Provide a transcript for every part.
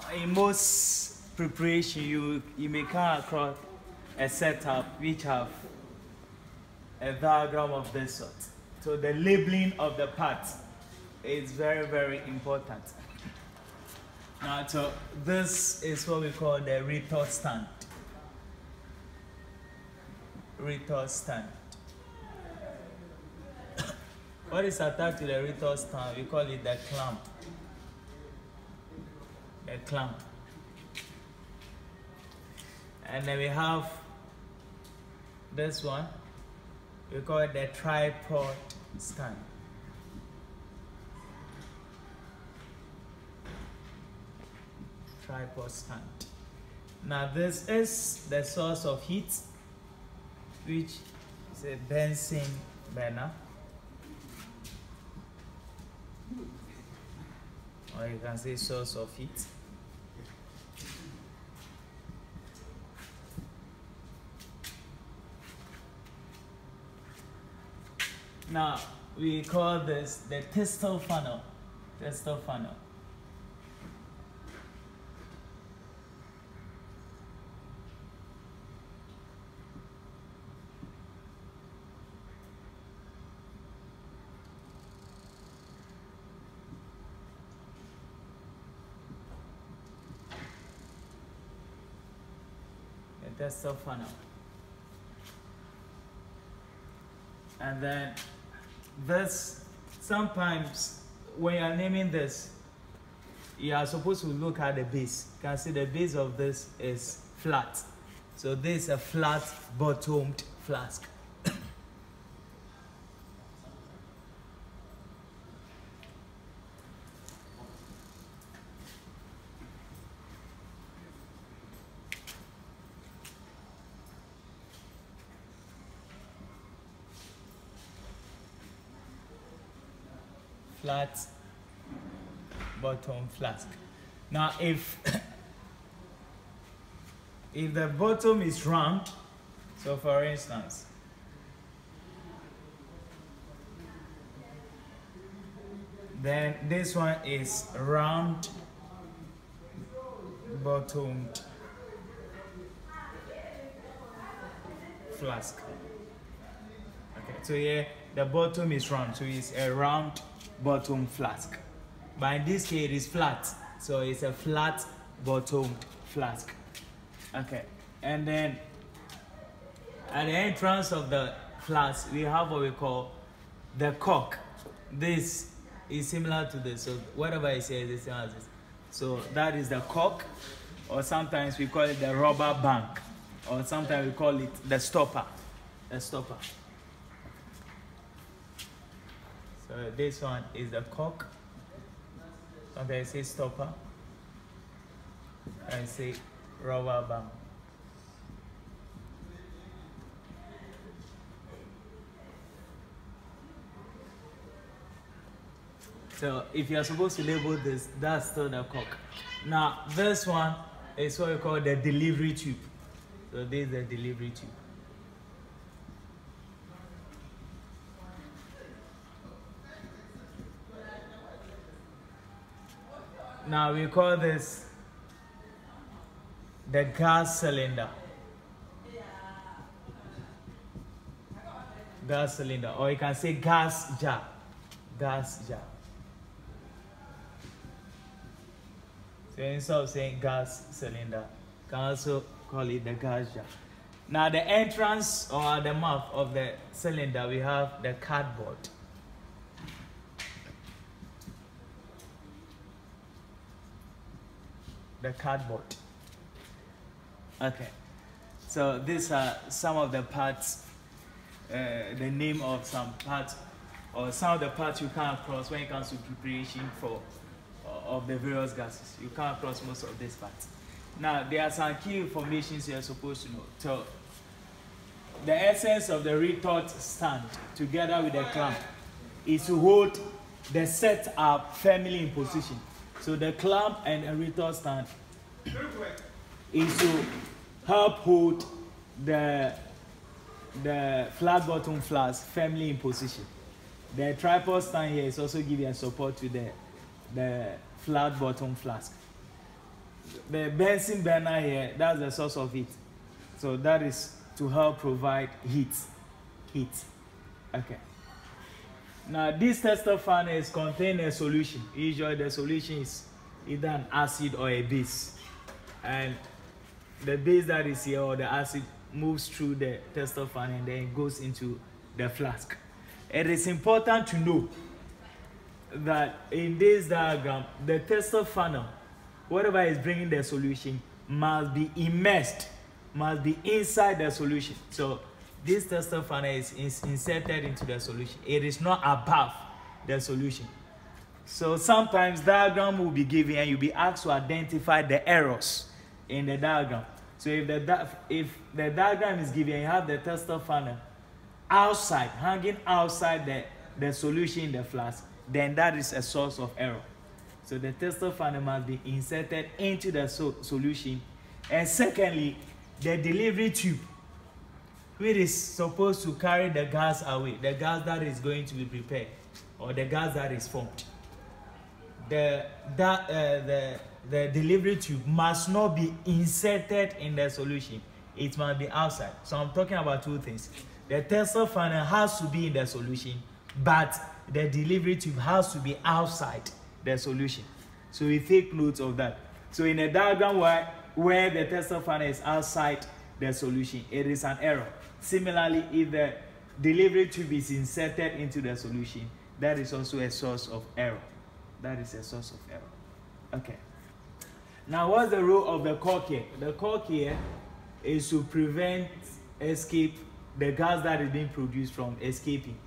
Uh, in most preparation, you you may come across a setup which have a diagram of this sort. So the labeling of the parts is very very important. Now, so this is what we call the retort stand. Retort stand. what is attached to the retort stand? We call it the clamp. Clamp. And then we have this one. We call it the tripod stand. tripod stand. Now this is the source of heat, which is a Bunsen burner. Or you can say source of heat. Now we call this the Thistle funnel. Thistle funnel. The funnel. And then this, sometimes when you're naming this, you are supposed to look at the base. You can see the base of this is flat. So this is a flat bottomed flask. flat bottom flask. Now if if the bottom is round, so for instance, then this one is round bottomed flask. Okay, so here the bottom is round, so it's a round bottom flask. But in this case, it is flat. So it's a flat bottomed flask. Okay. And then at the entrance of the flask, we have what we call the cork. This is similar to this. So whatever I say is the same as this. So that is the cork, or sometimes we call it the rubber bung, or sometimes we call it the stopper. The stopper. So this one is the cork. Okay, I say stopper. I say rubber bung. So if you are supposed to label this, that's still the cork. Now this one is what we call the delivery tube. So this is the delivery tube. Now we call this the gas cylinder. Gas cylinder, or you can say gas jar. Gas jar. So instead of saying gas cylinder, you can also call it the gas jar. Now the entrance or the mouth of the cylinder, we have the cardboard. The cardboard. Okay, so these are some of the parts, uh, the name of some parts, or some of the parts you come across when it comes to preparation for uh, of the various gases. You come across most of these parts. Now, there are some key informations you're supposed to know. So, the essence of the retort stand, together with the clamp, is to hold the set up firmly in position. So the clamp and the retort stand is to help hold the the flat bottom flask firmly in position. The tripod stand here is also giving support to the the flat bottom flask. the Bunsen burner here, that's the source of heat. So that is to help provide heat. Heat. Okay. Now this thistle funnel is contain a solution. Usually the solution is either an acid or a base. And the base that is here or the acid moves through the thistle funnel and then goes into the flask. It is important to know that in this diagram, the thistle funnel, whatever is bringing the solution, must be immersed, must be inside the solution. So this thistle funnel is, is inserted into the solution. It is not above the solution. So sometimes diagram will be given and you'll be asked to identify the errors in the diagram. So if the, if the diagram is given you have the thistle funnel outside, hanging outside the, the solution in the flask, then that is a source of error. So the thistle funnel must be inserted into the so solution. And secondly, the delivery tube, which is supposed to carry the gas away, the gas that is going to be prepared, or the gas that is formed. The, that, uh, the, the delivery tube must not be inserted in the solution. It must be outside. So I'm talking about two things. The tester funnel has to be in the solution, but the delivery tube has to be outside the solution. So we take note of that. So in a diagram where, where the tester funnel is outside the solution, it is an error. Similarly, if the delivery tube is inserted into the solution, that is also a source of error. That is a source of error. Okay. Now, what's the role of the cork here? The cork here is to prevent escape, the gas that is being produced from escaping,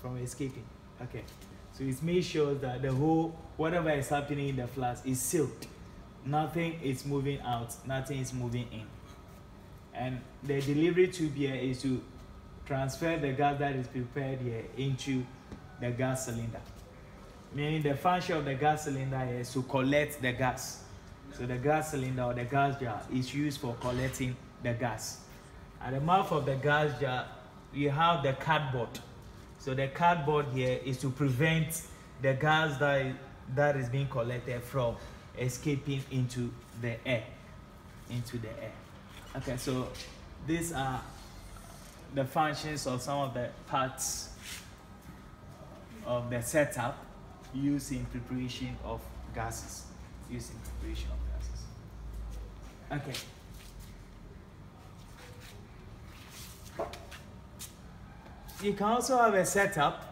from escaping. Okay. So it makes sure that the whole, whatever is happening in the flask is sealed. Nothing is moving out, nothing is moving in. And the delivery tube here is to transfer the gas that is prepared here into the gas cylinder. Meaning the function of the gas cylinder is to collect the gas. So the gas cylinder or the gas jar is used for collecting the gas. At the mouth of the gas jar, you have the cardboard so the cardboard here is to prevent the gas that, that is being collected from escaping into the air. Into the air. Okay, so these are the functions of some of the parts of the setup used in preparation of gases. Used in preparation of gases. Okay. You can also have a setup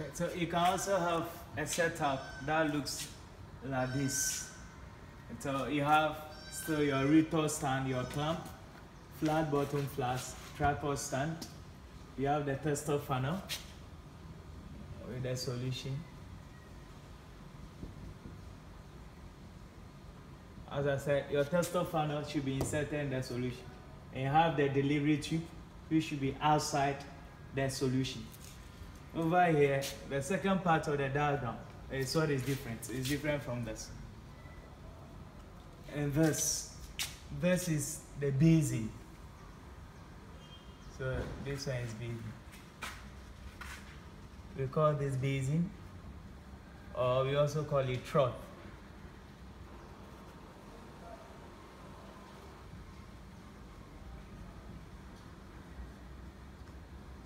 Okay, so you can also have a setup that looks like this. So you have still your retort stand, your clamp, flat bottom flask, tripod stand. You have the thistle funnel with the solution. As I said, your thistle funnel should be inserted in the solution. And you have the delivery tube, which should be outside the solution. Over here, the second part of the diagram eh, is what is different. It's different from this. And this, this is the basin. So this one is basin. We call this basin, or we also call it trough.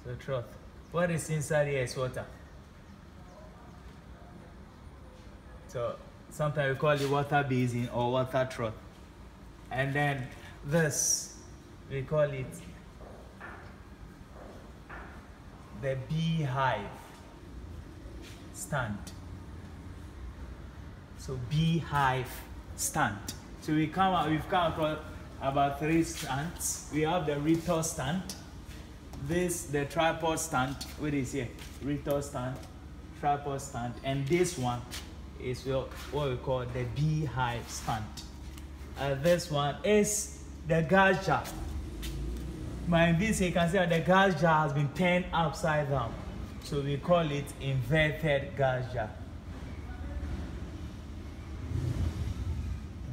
So trough. What is inside here is water. So sometimes we call it water basin or water trough. And then this, we call it the beehive stand. So beehive stand. So we come out, we've come across about three stands. We have the retort stand this the tripod stand what is here? Retort stand tripod stand and this one is what we call the beehive stand. Uh, this one is the gas jar. My this you can see that the gas jar has been turned upside down. So we call it inverted gas jar.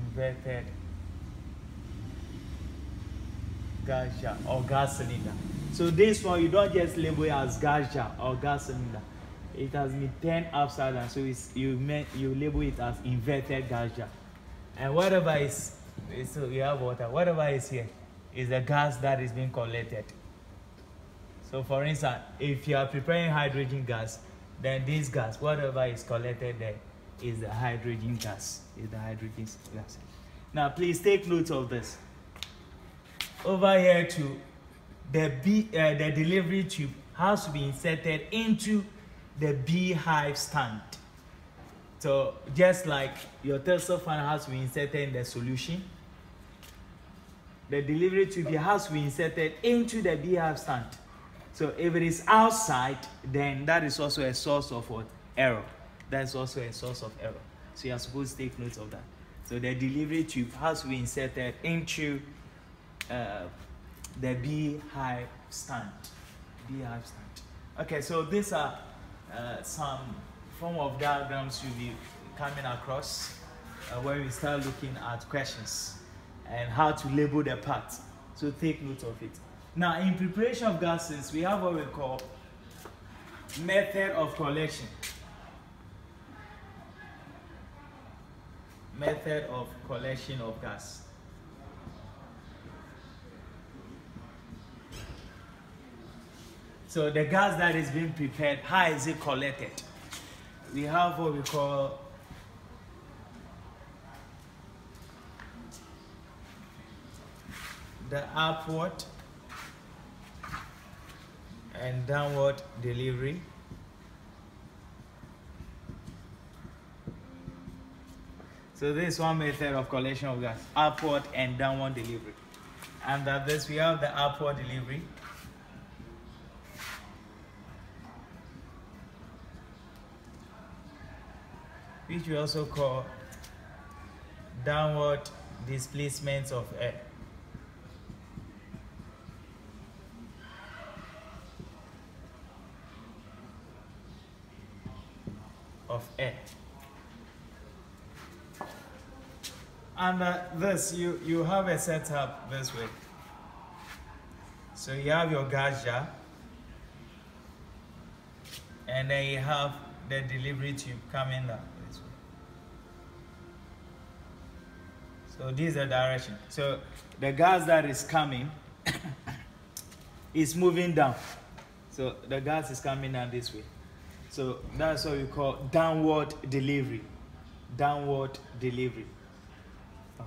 Inverted gas jar or gas cylinder so this one, you don't just label it as gas jar or gas cylinder. It has been turned upside down, so it's, you meant you label it as inverted gas jar. And whatever is, so you have water, whatever is here is the gas that is being collected. So for instance, if you are preparing hydrogen gas, then this gas, whatever is collected there, is the hydrogen gas. Is the hydrogen gas. Now please take note of this. Over here to the, bee, uh, the delivery tube has to be inserted into the beehive stand. So just like your thistle funnel has to be inserted in the solution, the delivery tube has to be inserted into the beehive stand. So if it is outside, then that is also a source of what? Error. That's also a source of error. So you are supposed to take note of that. So the delivery tube has to be inserted into uh, the beehive stand. Beehive stand. Okay, so these are uh, some form of diagrams you'll be coming across uh, when we start looking at questions and how to label the parts. So take note of it. Now, in preparation of gases, we have what we call method of collection. Method of collection of gas. So the gas that is being prepared, how is it collected? We have what we call the upward and downward delivery. So this is one method of collection of gas, upward and downward delivery. And that this we have the upward delivery. Which we also call downward displacement of air. of air. And uh, this, you, you have a setup this way. So you have your gas and then you have the delivery tube coming down. So this is the direction. So the gas that is coming is moving down. So the gas is coming down this way. So that's what we call downward delivery. Downward delivery. Oh,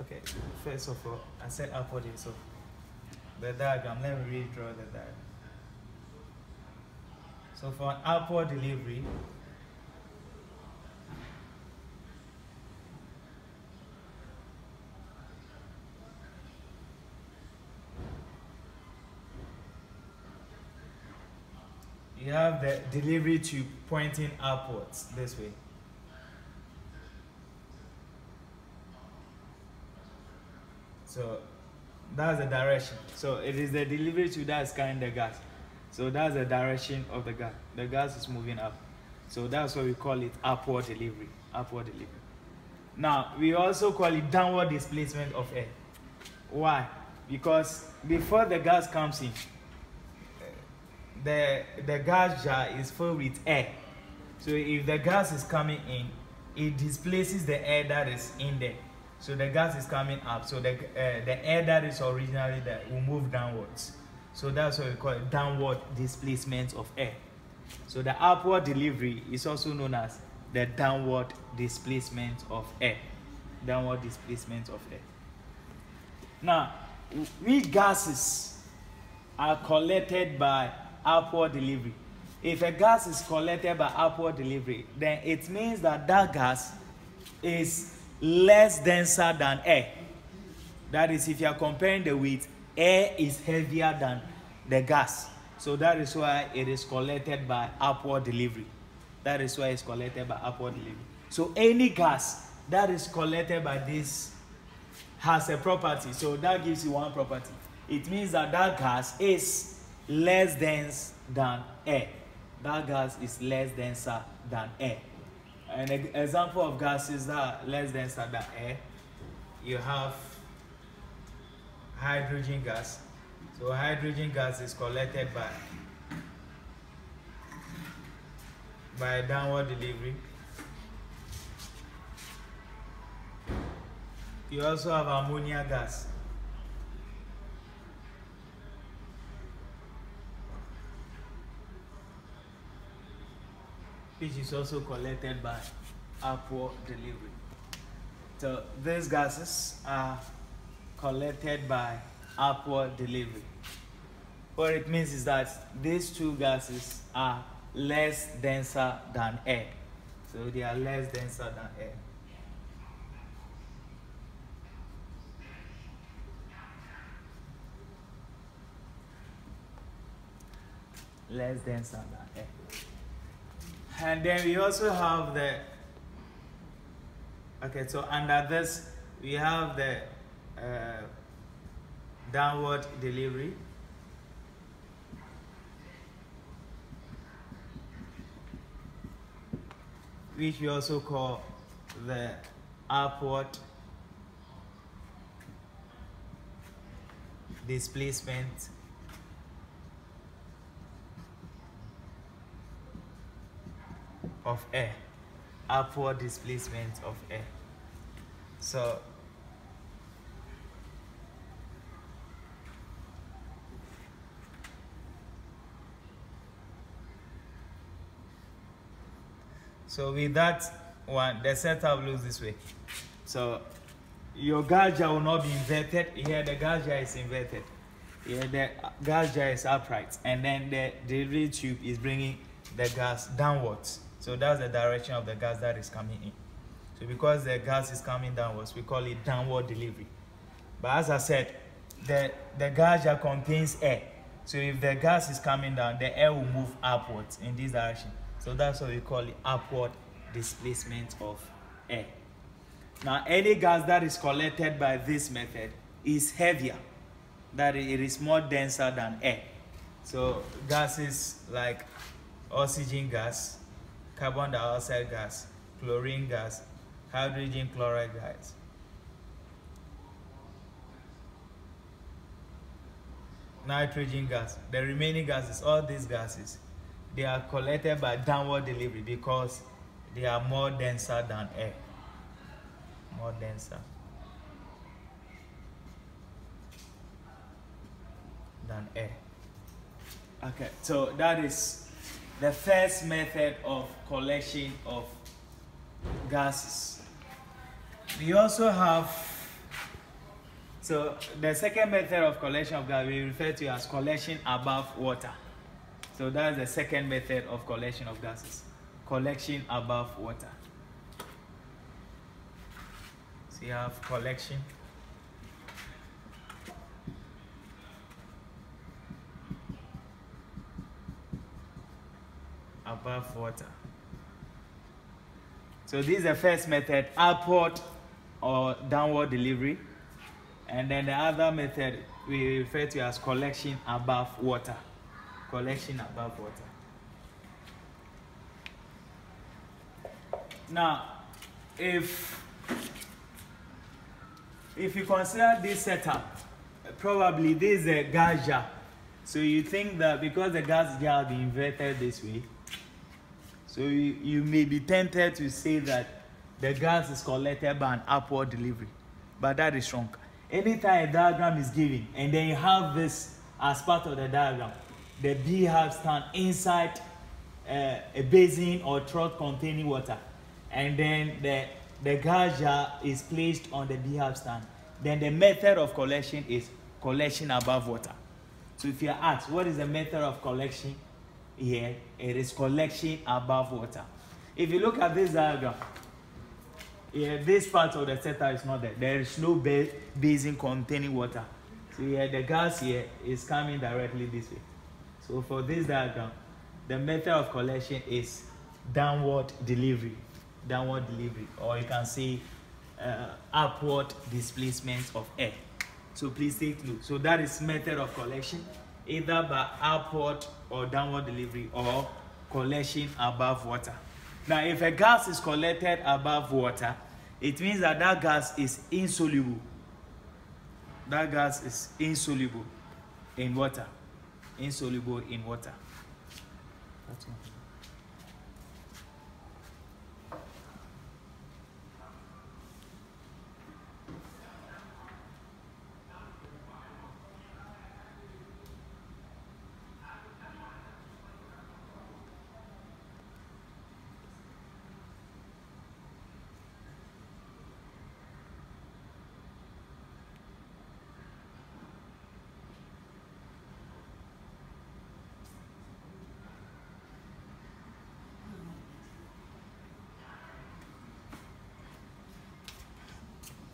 okay, first of all, I said upward, so the diagram, let me redraw the diagram. So for an upward delivery, you have the delivery tube pointing upwards this way. So that's the direction. So it is the delivery tube that is carrying the gas. So that's the direction of the gas. The gas is moving up. So that's why we call it upward delivery. Upward delivery. Now we also call it downward displacement of air. Why? Because before the gas comes in, the the gas jar is filled with air. So if the gas is coming in, it displaces the air that is in there. So the gas is coming up. So the uh, the air that is originally there will move downwards. So that's what we call it downward displacement of air. So the upward delivery is also known as the downward displacement of air. Downward displacement of air. Now, we gases are collected by upward delivery. If a gas is collected by upward delivery, then it means that that gas is less denser than air. That is, if you are comparing the weight, air is heavier than the gas. So that is why it is collected by upward delivery. That is why it's collected by upward delivery. So any gas that is collected by this has a property. So that gives you one property. It means that that gas is less dense than air. That gas is less denser than air. An example of gases that are less denser than air, you have hydrogen gas. So hydrogen gas is collected by by downward delivery. You also have ammonia gas. Which is also collected by upward delivery. So these gases are collected by upward delivery. What it means is that these two gases are less denser than air. So they are less denser than air. Less denser than air. And then we also have the, okay, so under this, we have the uh, downward delivery. which we also call the upward displacement of air upward displacement of air. So so with that one the setup looks this way. So your jar will not be inverted. Here the jar is inverted. Here the gas jar is upright. And then the delivery tube is bringing the gas downwards so that's the direction of the gas that is coming in. So because the gas is coming downwards, we call it downward delivery. But as I said, the, the gas jar contains air. So if the gas is coming down, the air will move upwards in this direction. So that's what we call it upward displacement of air. Now, any gas that is collected by this method is heavier, that it is more denser than air. So gases like oxygen gas, carbon dioxide gas, chlorine gas, hydrogen chloride gas. Nitrogen gas, the remaining gases, all these gases, they are collected by downward delivery because they are more denser than air. More denser than air. Okay, so that is the first method of collection of gases. We also have, so the second method of collection of gas we refer to as collection above water. So that's the second method of collection of gases. Collection above water. So you have collection. Above water. So this is the first method, upward or downward delivery. And then the other method we refer to as collection above water. Collection above water. Now, if if you consider this setup, probably this is a gas jar. So you think that because the gas jar has been inverted this way, so you, you may be tempted to say that the gas is collected by an upward delivery, but that is wrong. Anytime a diagram is given and then you have this as part of the diagram, the beehive stand inside uh, a basin or trough containing water, and then the the gas jar is placed on the beehive stand. Then the method of collection is collection above water. So if you are asked what is the method of collection here, it is collection above water. If you look at this diagram, yeah, this part of the setup is not there. There is no basin containing water. So yeah, the gas here is coming directly this way. So for this diagram, the method of collection is downward delivery, downward delivery, or you can say uh, upward displacement of air. So please take note. So that is method of collection, either by upward or downward delivery or collection above water. Now, if a gas is collected above water, it means that that gas is insoluble. That gas is insoluble in water. Insoluble in water. That's one.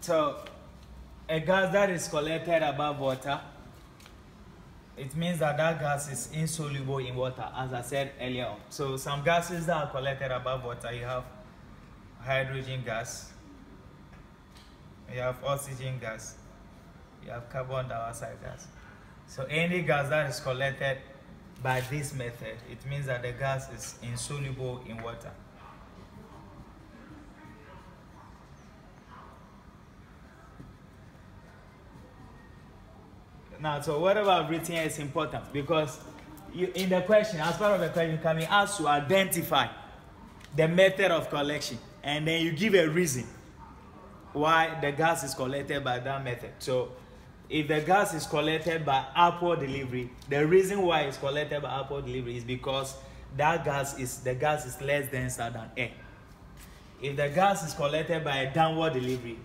So, a gas that is collected above water, it means that that gas is insoluble in water, as I said earlier on. So, some gases that are collected above water, you have hydrogen gas, you have oxygen gas, you have carbon dioxide gas. So, any gas that is collected by this method, it means that the gas is insoluble in water. Now, so whatever I've written here is important because you, in the question, as part of the question, you can be asked to identify the method of collection and then you give a reason why the gas is collected by that method. So, if the gas is collected by upward delivery, the reason why it's collected by upward delivery is because that gas is the gas is less denser than air. If the gas is collected by a downward delivery,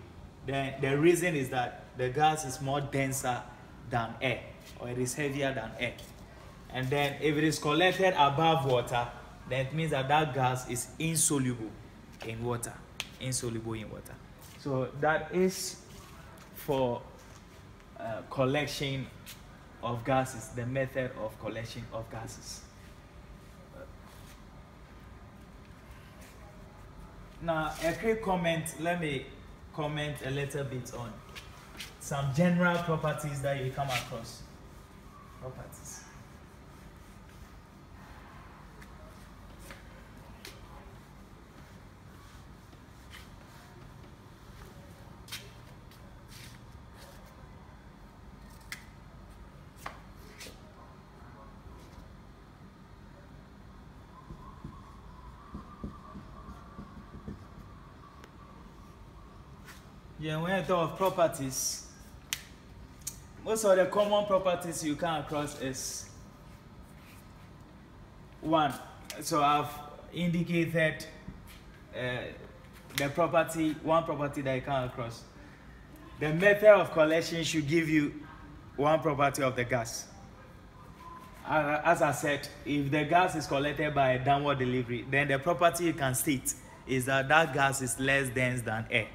then the reason is that the gas is more denser than air, or it is heavier than air. And then if it is collected above water, then it means that that gas is insoluble in water. Insoluble in water. So that is for uh, collection of gases, the method of collection of gases. Now, a quick comment, let me comment a little bit on some general properties that you come across. Properties. Yeah, when I talk of properties, of the common properties you come across is one. So I've indicated uh, the property, one property that you come across. The method of collection should give you one property of the gas. as I said, if the gas is collected by a downward delivery, then the property you can state is that that gas is less dense than air.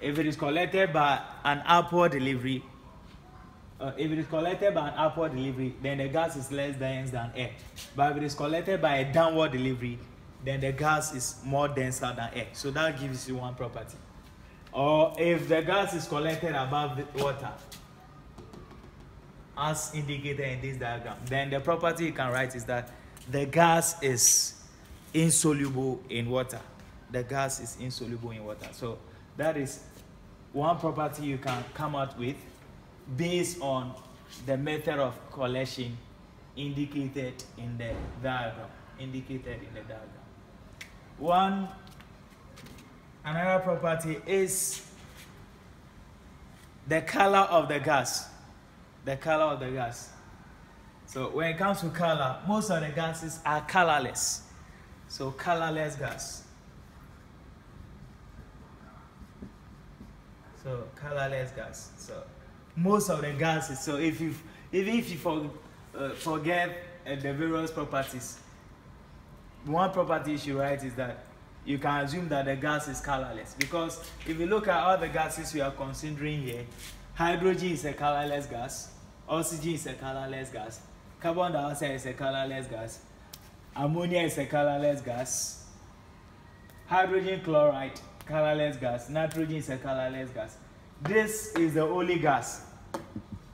If it is collected by an upward delivery, uh, if it is collected by an upward delivery, then the gas is less dense than air. But if it is collected by a downward delivery, then the gas is more denser than air. So that gives you one property. Or if the gas is collected above the water, as indicated in this diagram, then the property you can write is that the gas is insoluble in water. The gas is insoluble in water. So that is one property you can come out with based on the method of collection indicated in the diagram. Indicated in the diagram. One another property is the color of the gas. The color of the gas. So when it comes to color, most of the gases are colorless. So colorless gas. So colorless gas. Most of the gases. So if you even if you for, uh, forget uh, the various properties, one property you should write is that you can assume that the gas is colorless because if you look at all the gases we are considering here, hydrogen is a colorless gas, oxygen is a colorless gas, carbon dioxide is a colorless gas, ammonia is a colorless gas, hydrogen chloride colorless gas, nitrogen is a colorless gas. This is the only gas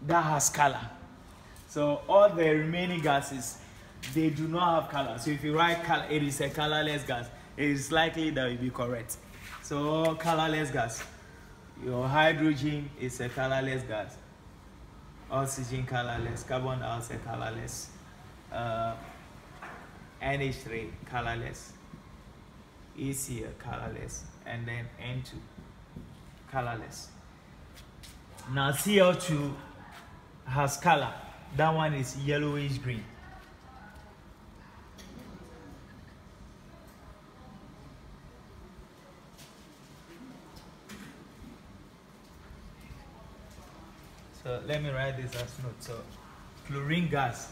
that has color. So all the remaining gases, they do not have color. So if you write color, it is a colorless gas. It is likely that will be correct. So colorless gas. Your hydrogen is a colorless gas. Oxygen colorless, carbon dioxide colorless, uh, NH3 colorless, HCl colorless, and then N2 colorless. Now Cl2 has color. That one is yellowish green. So let me write this as note. So chlorine gas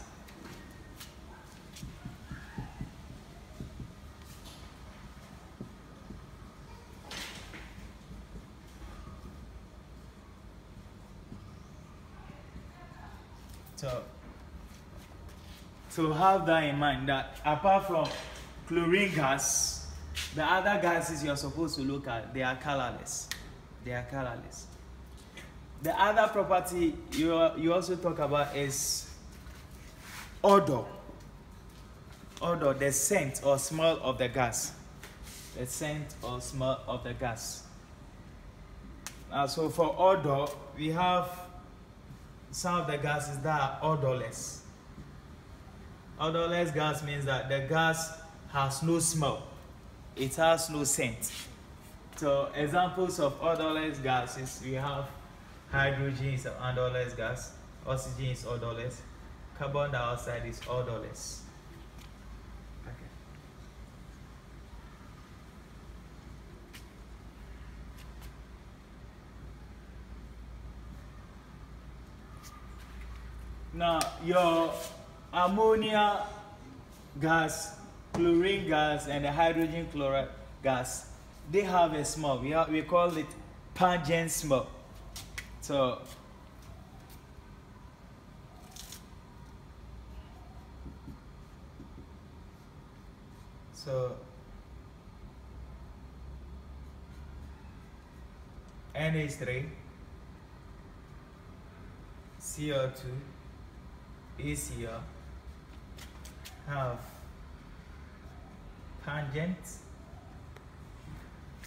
So, so have that in mind that apart from chlorine gas, the other gases you're supposed to look at, they are colorless. They are colorless. The other property you, you also talk about is odor. Odor, the scent or smell of the gas. The scent or smell of the gas. Uh, so for odor, we have some of the gases that are odorless. Odorless gas means that the gas has no smell. It has no scent. So examples of odorless gases, we have hydrogen is an odorless gas, oxygen is odorless, carbon dioxide is odorless. Okay. Now, your ammonia gas, chlorine gas, and the hydrogen chloride gas, they have a smell. We, have, we call it pungent smell. So, so NH3, CO2, easier have pungent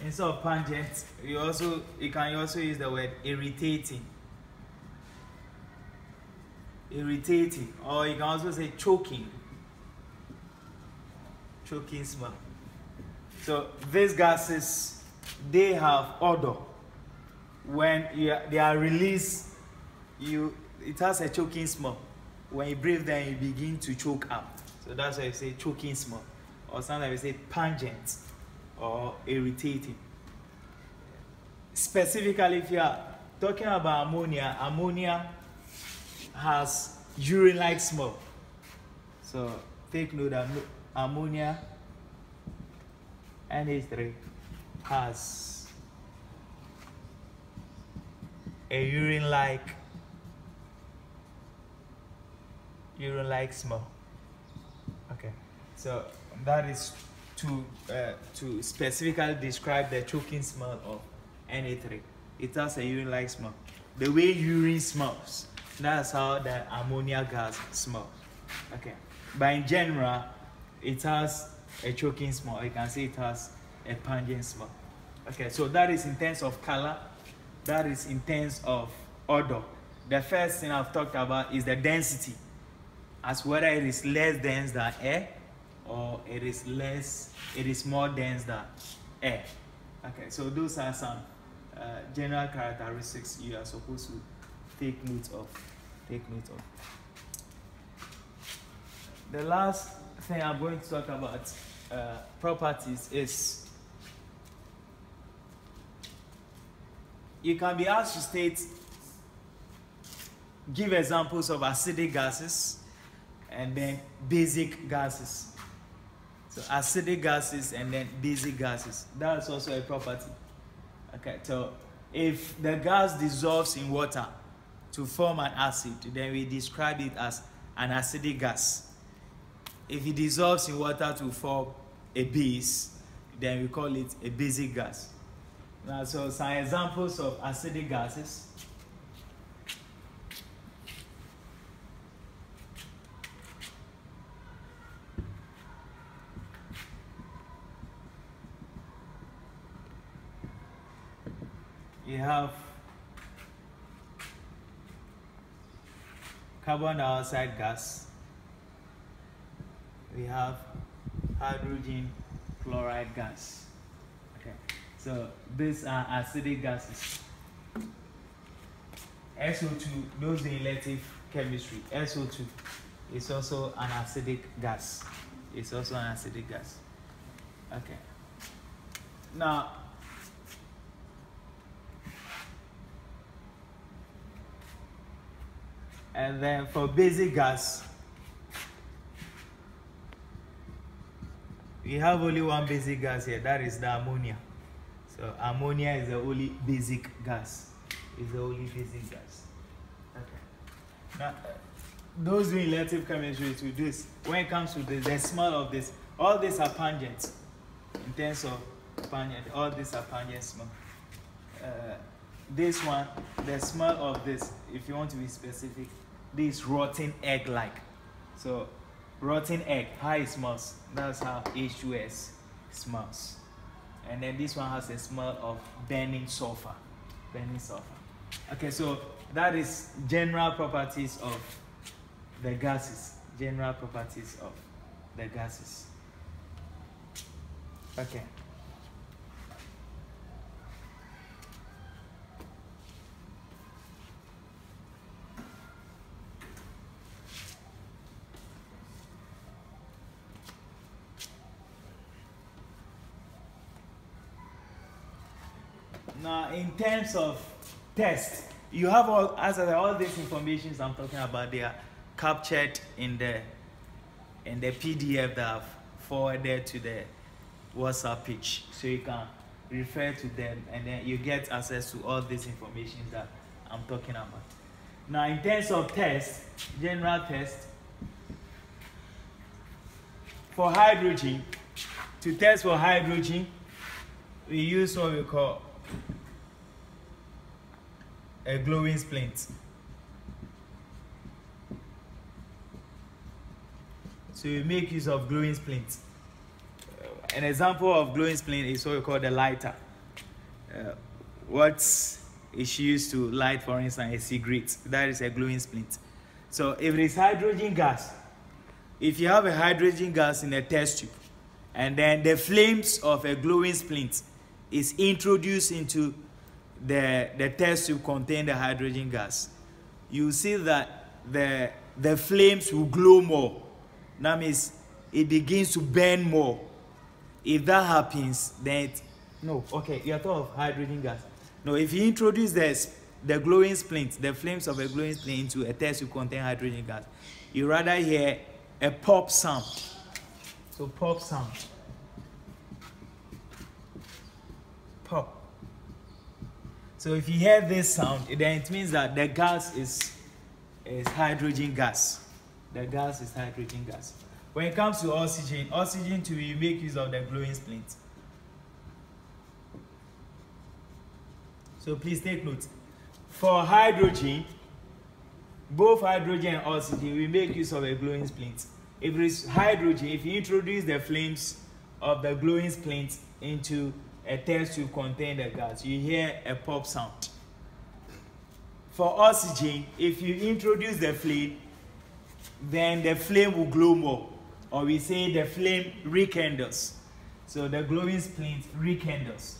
instead of pungent you also you can also use the word irritating. Irritating or you can also say choking. Choking smell. So these gases they have odor. When you, they are released you it has a choking smell when you breathe then you begin to choke up. So that's why you say choking smell. Or sometimes we say pungent or irritating. Specifically, if you are talking about ammonia, ammonia has urine-like smell. So take note that ammonia NH3 has a urine-like urine-like smell. Okay, so that is to uh, to specifically describe the choking smell of NH3. It has a urine-like smell. The way urine smells, that's how the ammonia gas smells. Okay, but in general, it has a choking smell. You can see it has a pungent smell. Okay, so that is in terms of color. That is in terms of odor. The first thing I've talked about is the density, as whether it is less dense than air or it is less, it is more dense than air. Okay, so those are some uh, general characteristics you are supposed to take note of. Take note of. The last thing I'm going to talk about uh, properties is you can be asked to state give examples of acidic gases and then basic gases. So acidic gases and then basic gases. That's also a property. Okay, so if the gas dissolves in water to form an acid, then we describe it as an acidic gas. If it dissolves in water to form a base, then we call it a basic gas. Now, so some examples of acidic gases. You have carbon dioxide gas. We have hydrogen chloride gas. Okay, so these are acidic gases. SO2, those in elective chemistry, SO2 is also an acidic gas. It's also an acidic gas. Okay. Now, and then for basic gas, we have only one basic gas here, that is the ammonia. So ammonia is the only basic gas. Is the only basic gas. Okay. Now, those doing elective chemistry to this, when it comes to the, the smell of this, all these are pungent. In terms of pungent, all these are pungent smell. Uh, this one, the smell of this, if you want to be specific, this rotten egg-like. So rotten egg, how it smells. That's how H2S smells. And then this one has a smell of burning sulfur. Burning sulfur. Okay, so that is general properties of the gases. General properties of the gases. Okay. Now, in terms of test, you have all as all these informations I'm talking about. They are captured in the in the PDF that I've forwarded to the WhatsApp page, so you can refer to them, and then you get access to all this information that I'm talking about. Now, in terms of test, general test for hydrogen, to test for hydrogen, we use what we call a glowing splint. So you make use of glowing splint. An example of glowing splint is what we call the lighter. Uh, what is used to light, for instance, a cigarette. That is a glowing splint. So if it is hydrogen gas, if you have a hydrogen gas in a test tube, and then the flames of a glowing splint is introduced into the, the test tube contain the hydrogen gas, you see that the, the flames will glow more. That means it begins to burn more. If that happens, then it, no, okay, you're talking of hydrogen gas. No, if you introduce the, the glowing splint, the flames of a glowing splint into a test tube contain hydrogen gas, you rather hear a pop sound. So pop sound. So if you hear this sound, then it means that the gas is, is hydrogen gas. The gas is hydrogen gas. When it comes to oxygen, oxygen too, you make use of the glowing splint. So please take note. For hydrogen, both hydrogen and oxygen, we make use of a glowing splint. If it is hydrogen, if you introduce the flames of the glowing splint into a test tube containing the gas, you hear a pop sound. For oxygen, if you introduce the flame, then the flame will glow more. Or we say the flame rekindles. So the glowing splint rekindles.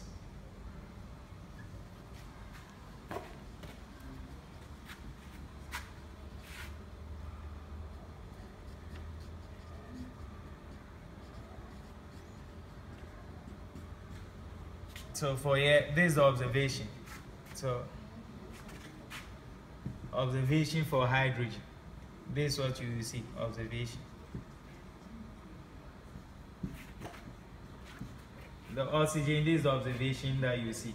So for here, this is the observation. So observation for hydrogen. This is what you see, observation. The oxygen, this is the observation that you see.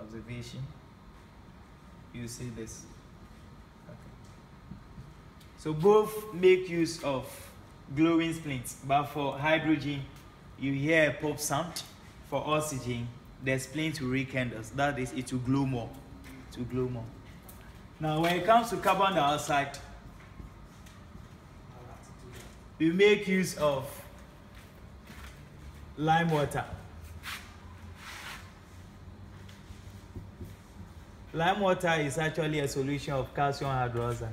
Observation. You see this. Okay. So both make use of glowing splints, but for hydrogen, you hear a pop sound. For oxygen, the splint to rekindle. That is, it will glow more. It will glow more. Now, when it comes to carbon dioxide, we make use of lime water. Lime water is actually a solution of calcium hydroxide.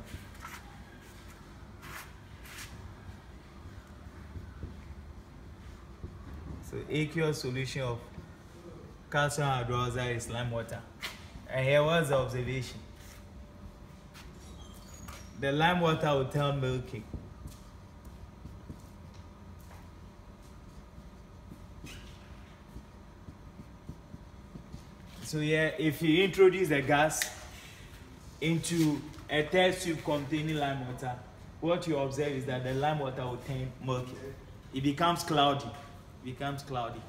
So aqueous solution of calcium hydroxide is lime water. And here was the observation. The lime water will turn milky. So yeah, if you introduce the gas into a test tube containing lime water, what you observe is that the lime water will turn milky. It becomes cloudy. Becomes cloudy.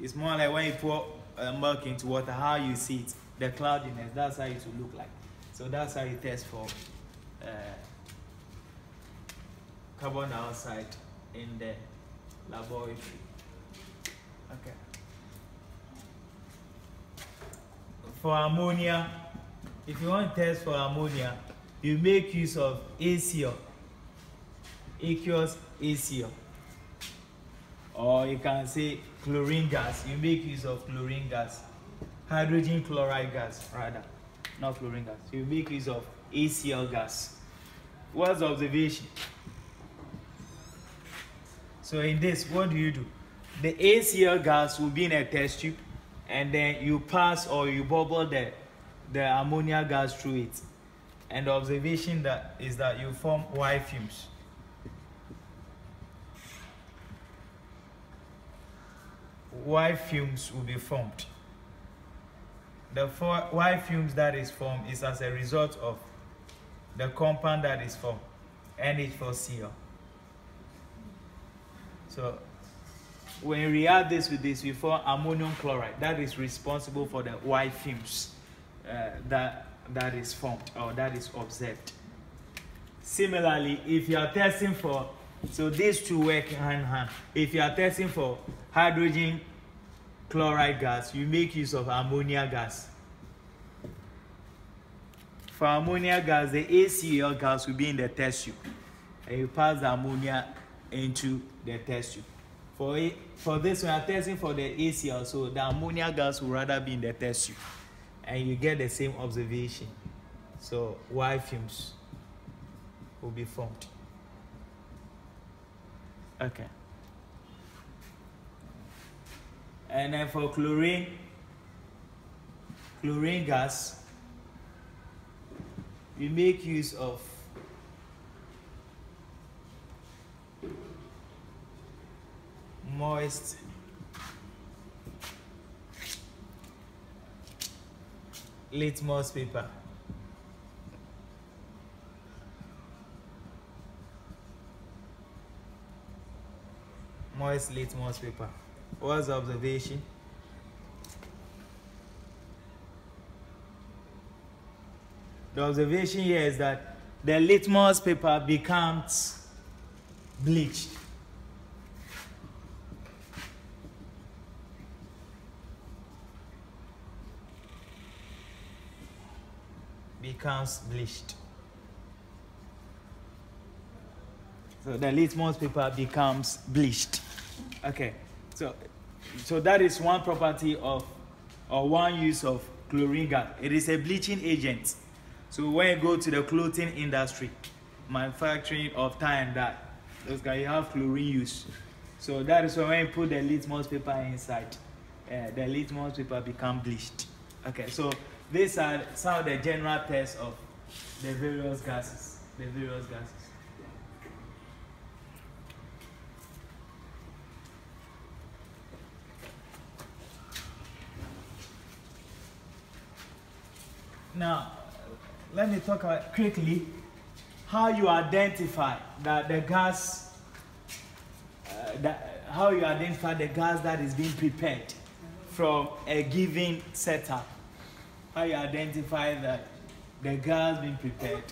It's more like when you pour uh, milk into water, how you see it, the cloudiness, that's how it will look like. So that's how you test for uh, carbon dioxide in the laboratory. Okay. For ammonia, if you want to test for ammonia, you make use of HCl, aqueous HCl. Or you can say chlorine gas, you make use of chlorine gas, hydrogen chloride gas, rather, not chlorine gas. You make use of HCl gas. What's the observation? So in this, what do you do? The HCl gas will be in a test tube and then you pass or you bubble the, the ammonia gas through it. And the observation that is that you form Y fumes. Y fumes will be formed. The Y fumes that is formed is as a result of the compound that is formed, NH4Cl. So when we react this with this, we form ammonium chloride that is responsible for the Y fumes uh, that, that is formed or that is observed. Similarly, if you are testing for, so these two work hand in hand. If you are testing for hydrogen chloride gas, you make use of ammonia gas. For ammonia gas, the ACL gas will be in the test tube. And you pass the ammonia into the test tube. For, it, for this, we are testing for the ACL, so the ammonia gas will rather be in the test tube. And you get the same observation. So Y fumes will be formed. Okay. And then for chlorine, chlorine gas, we make use of moist litmus paper. Moist litmus paper. What's the observation? The observation here is that the litmus paper becomes bleached. Becomes bleached. So the litmus paper becomes bleached. Okay, so so that is one property of or one use of chlorine gas. It is a bleaching agent. So when you go to the clothing industry, manufacturing of tie and dye, those guys have chlorine use. So that is when you put the litmus paper inside, uh, the litmus paper become bleached. Okay, so these are some of the general tests of the various gases. The various gases. Now, let me talk about quickly how you identify that the gas, uh, that, how you identify the gas that is being prepared from a given setup. How you identify that the gas being prepared,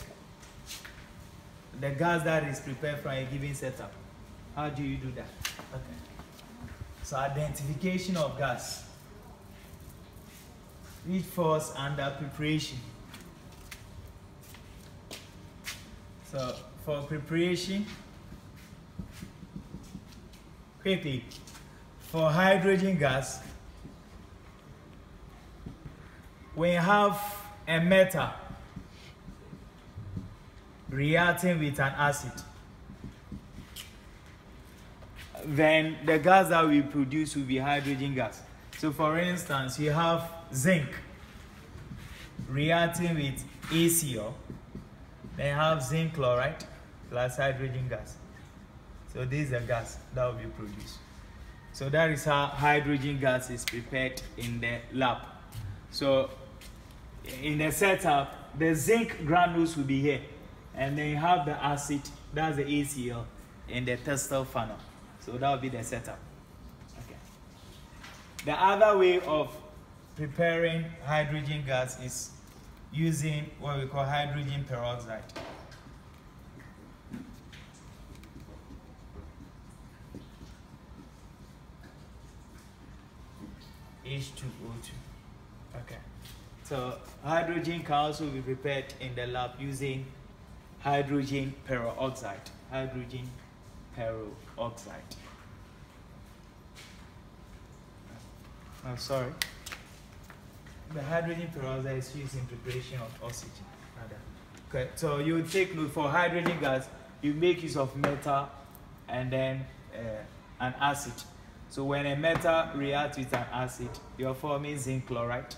the gas that is prepared from a given setup. How do you do that? Okay. So identification of gas which falls under preparation. So for preparation, quickly, for hydrogen gas, we have a metal reacting with an acid. Then the gas that we produce will be hydrogen gas. So for instance, you have zinc reacting with HCl, then have zinc chloride plus hydrogen gas. So this is a gas that will be produced. So that is how hydrogen gas is prepared in the lab. So in the setup, the zinc granules will be here. And then you have the acid, that's the HCl, in the thistle funnel. So that will be the setup. The other way of preparing hydrogen gas is using what we call hydrogen peroxide. H2O2. Okay. So hydrogen can also be prepared in the lab using hydrogen peroxide. Hydrogen peroxide. Oh, sorry the hydrogen peroxide is used in preparation of oxygen. Okay, so you take for hydrogen gas, you make use of metal and then uh, an acid. So when a metal reacts with an acid, you are forming zinc chloride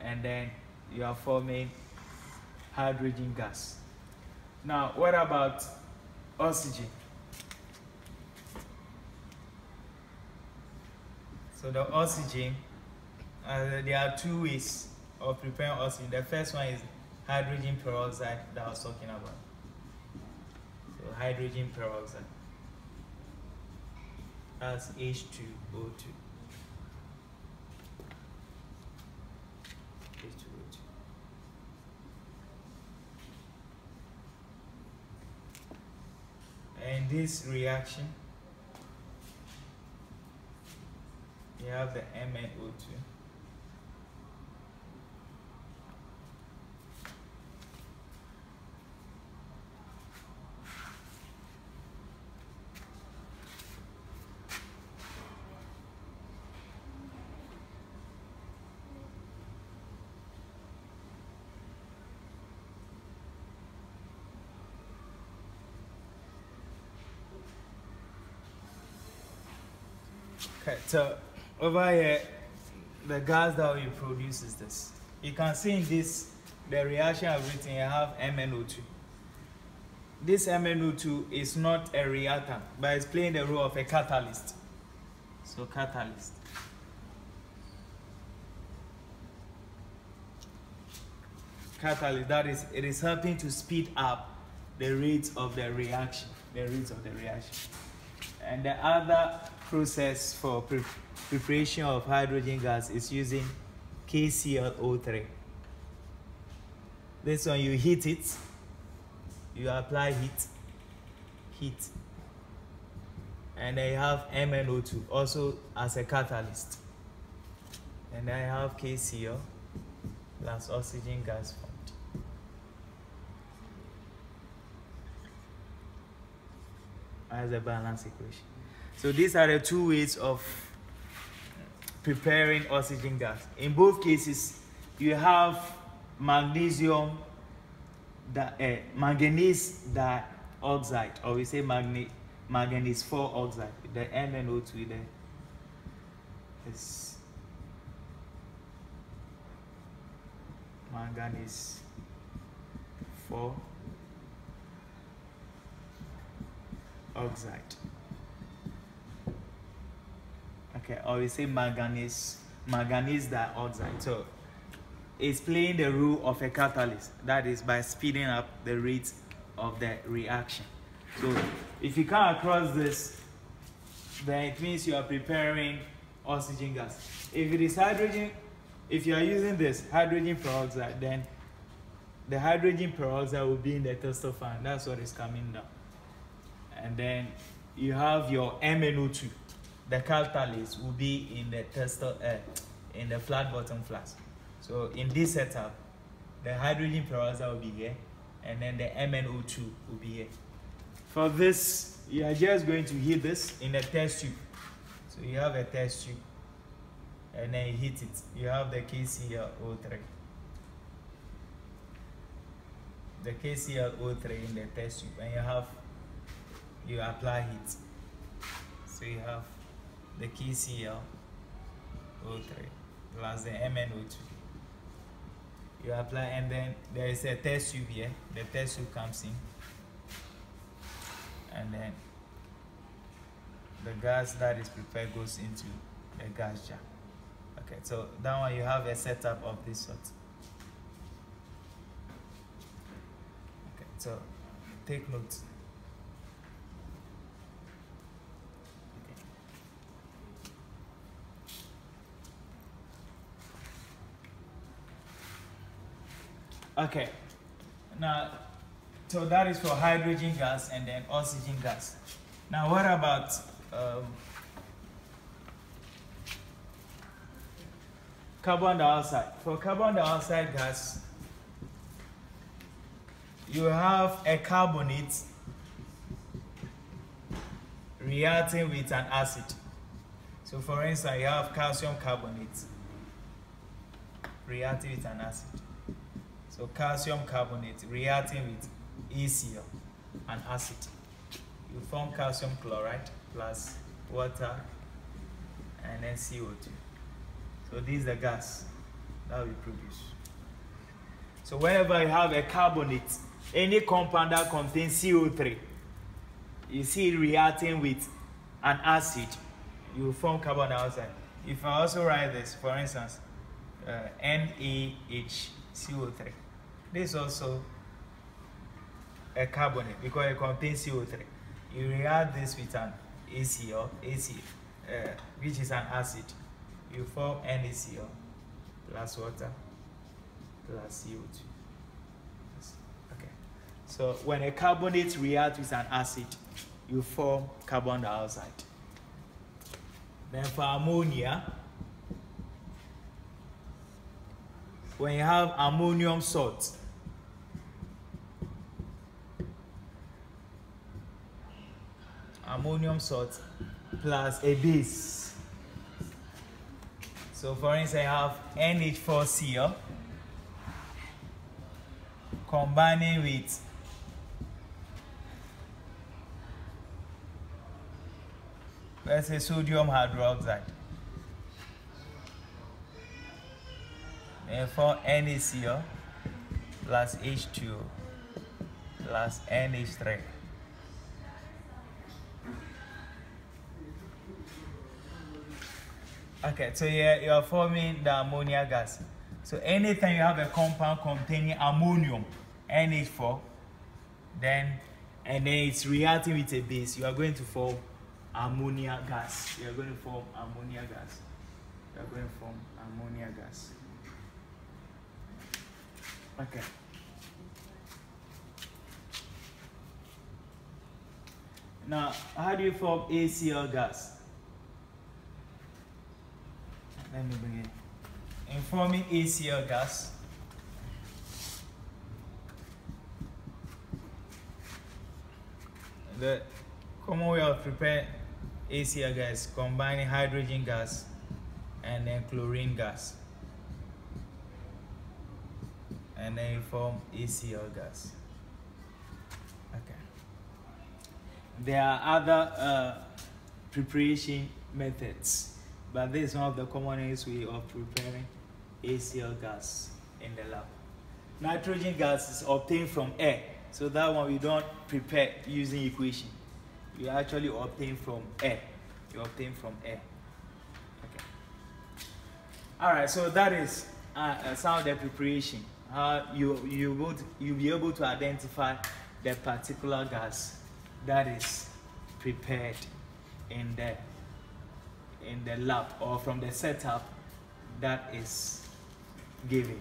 and then you are forming hydrogen gas. Now, what about oxygen? So the oxygen uh, there are two ways of preparing oxygen. The first one is hydrogen peroxide that I was talking about. So hydrogen peroxide. That's H2O2. H2O2. And this reaction, you have the MnO2. Okay, so over here, the gas that we produce is this. You can see in this, the reaction I've written, I have MnO2. This MnO2 is not a reactant, but it's playing the role of a catalyst. So catalyst. Catalyst, that is, it is helping to speed up the rate of the reaction, the rate of the reaction. And the other process for pre preparation of hydrogen gas is using KClO3. This one you heat it, you apply heat, heat, and I have MnO2 also as a catalyst. And I have KCl plus oxygen gas As a balance equation. So these are the two ways of preparing oxygen gas. In both cases, you have magnesium, that, uh, manganese dioxide, or we say magne manganese 4 oxide, the MnO2 there is manganese 4 oxide. Okay, or we say manganese manganese dioxide. So it's playing the role of a catalyst. That is by speeding up the rate of the reaction. So if you come across this, then it means you are preparing oxygen gas. If it is hydrogen, if you are using this hydrogen peroxide, then the hydrogen peroxide will be in the thistle fan. That's what is coming down. And then you have your MnO2. The catalyst will be in the tester, uh, in the flat bottom flask. So in this setup, the hydrogen peroxide will be here, and then the MnO2 will be here. For this, you are just going to heat this in a test tube. So you have a test tube, and then you heat it. You have the KClO3. The KClO3 in the test tube, and you have you apply it. So you have the KClO3 plus the MnO2 you apply and then there is a test tube here. The test tube comes in. And then the gas that is prepared goes into the gas jar. Okay so that one you have a setup of this sort. Okay so take note Okay. Now, so that is for hydrogen gas and then oxygen gas. Now, what about um, carbon dioxide? For carbon dioxide gas, you have a carbonate reacting with an acid. So, for instance, you have calcium carbonate reacting with an acid. So calcium carbonate reacting with HCl, and acid. You form calcium chloride plus water and then CO2. So this is the gas that we produce. So whenever you have a carbonate, any compound that contains CO3, you see it reacting with an acid, you form carbon dioxide. If I also write this, for instance, uh, NaHCO3, this also a carbonate because it contains CO3. You react this with an HCl, AC, uh, which is an acid. You form NaCl plus water plus CO2. Okay. So when a carbonate reacts with an acid, you form carbon dioxide. Then for ammonia, when you have ammonium salt, ammonium salt plus a base. So for instance, I have NH4Cl combining with let's say sodium hydroxide. Therefore, NaCl plus H2O plus NH3. Okay, so yeah, you are forming the ammonia gas. So anytime you have a compound containing ammonium, NH4, then and then it's reacting with a base, you are going to form ammonia gas. You are going to form ammonia gas. You are going to form ammonia gas. Okay. Now, how do you form HCl gas? Let me bring it. In forming HCl gas, the common way of preparing HCl gas combining hydrogen gas and then chlorine gas and then you form HCl gas. Okay. There are other uh, preparation methods, but this is one of the common ways we of preparing HCl gas in the lab. Nitrogen gas is obtained from air, so that one we don't prepare using equation. You actually obtain from air. You obtain from air. Okay. All right, so that is uh, uh, some of the preparation uh, you you would you be able to identify the particular gas that is prepared in the in the lab or from the setup that is given.